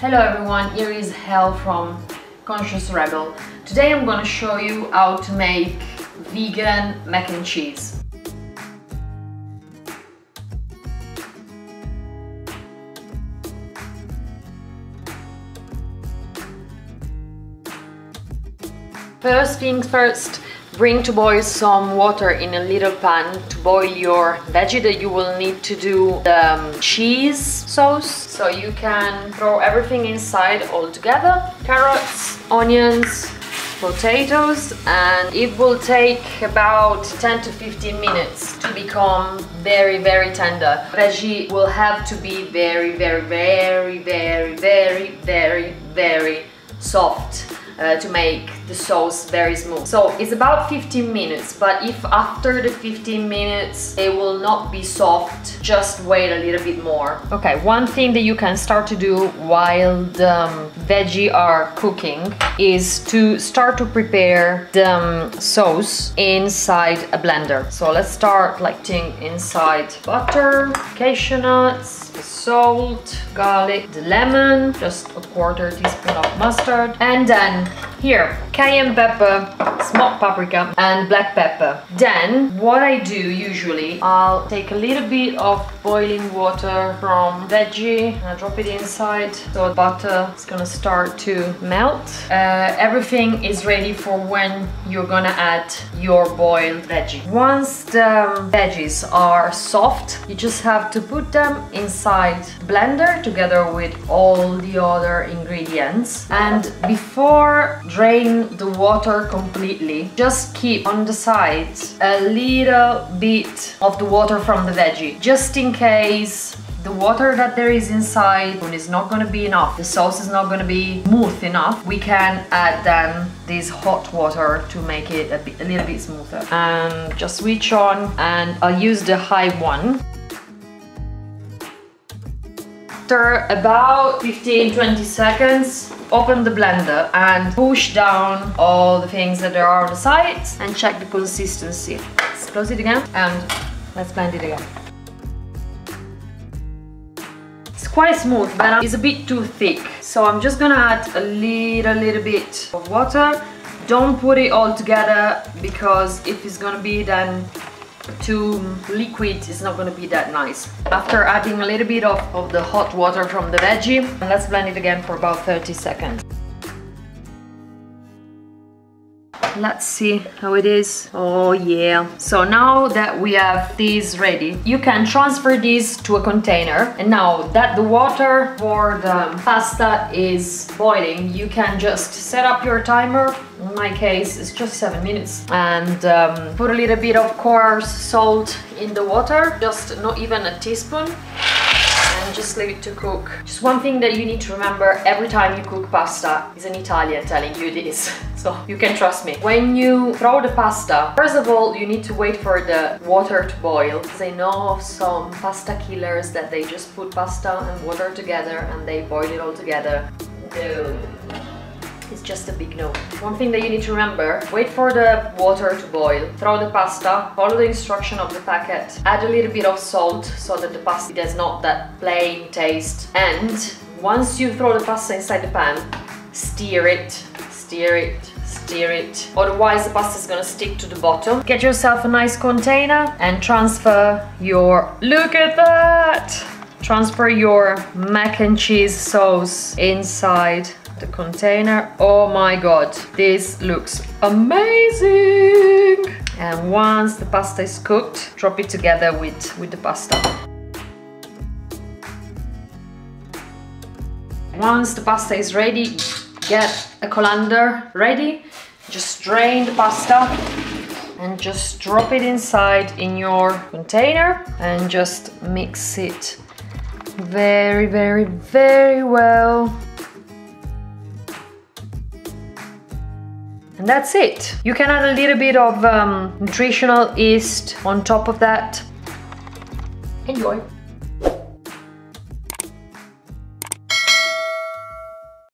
Hello everyone, here is Hel from Conscious Rebhell. Today I'm gonna show you how to make vegan mac and cheese. First things first, bring to boil some water in a little pan to boil your veggie that you will need to do the um, cheese sauce. So you can throw everything inside all together. Carrots, onions, potatoes and it will take about 10 to 15 minutes to become very very tender. Veggie will have to be very very very very very very very soft uh, to make the sauce very smooth. So it's about 15 minutes, but if after the 15 minutes it will not be soft, just wait a little bit more. Okay, one thing that you can start to do while the um, veggie are cooking is to start to prepare the um, sauce inside a blender. So let's start like inside butter, cashew nuts, salt, garlic, the lemon, just a quarter teaspoon of mustard, and then here, cayenne pepper, smoked paprika, and black pepper. Then, what I do usually, I'll take a little bit of boiling water from veggie, I drop it inside, so the butter is gonna start to melt. Uh, everything is ready for when you're gonna add your boiled veggie. Once the veggies are soft, you just have to put them inside blender together with all the other ingredients. And before drain the water completely. Just keep on the sides a little bit of the water from the veggie, just in case the water that there is inside is not going to be enough the sauce is not going to be smooth enough we can add then this hot water to make it a, bit, a little bit smoother and just switch on and I'll use the high one after about 15-20 seconds open the blender and push down all the things that there are on the sides and check the consistency. Let's close it again and let's blend it again. It's quite smooth but it's a bit too thick. So I'm just gonna add a little little bit of water. Don't put it all together because if it's gonna be then to liquid is not going to be that nice. After adding a little bit of, of the hot water from the veggie, let's blend it again for about 30 seconds. Let's see how it is. Oh yeah. So now that we have these ready you can transfer these to a container. And now that the water for the pasta is boiling you can just set up your timer. In my case it's just seven minutes. And um, put a little bit of coarse salt in the water. Just not even a teaspoon and just leave it to cook. Just one thing that you need to remember every time you cook pasta is an Italian telling you this. So you can trust me. When you throw the pasta, first of all, you need to wait for the water to boil. I know of some pasta killers that they just put pasta and water together and they boil it all together. Just a big no. One thing that you need to remember, wait for the water to boil, throw the pasta, follow the instruction of the packet, add a little bit of salt so that the pasta does not that plain taste and once you throw the pasta inside the pan, stir it, stir it, stir it. Otherwise the pasta is gonna stick to the bottom. Get yourself a nice container and transfer your, look at that! Transfer your mac and cheese sauce inside the container. Oh my god, this looks amazing! And once the pasta is cooked, drop it together with, with the pasta. Once the pasta is ready, get a colander ready. Just drain the pasta and just drop it inside in your container and just mix it very, very, very well. And that's it. You can add a little bit of um, nutritional yeast on top of that. Enjoy.